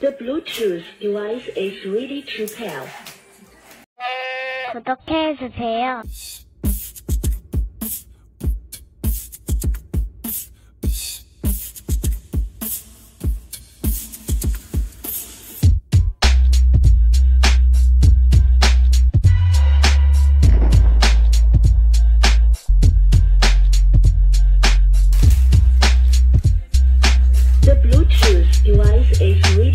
The Bluetooth device is ready to pair. 구독해 주세요. The Bluetooth device is ready.